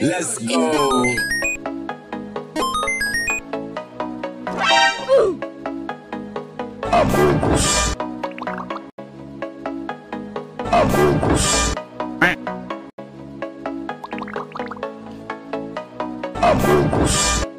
Let's go. Abugus. Abugus. Abugus.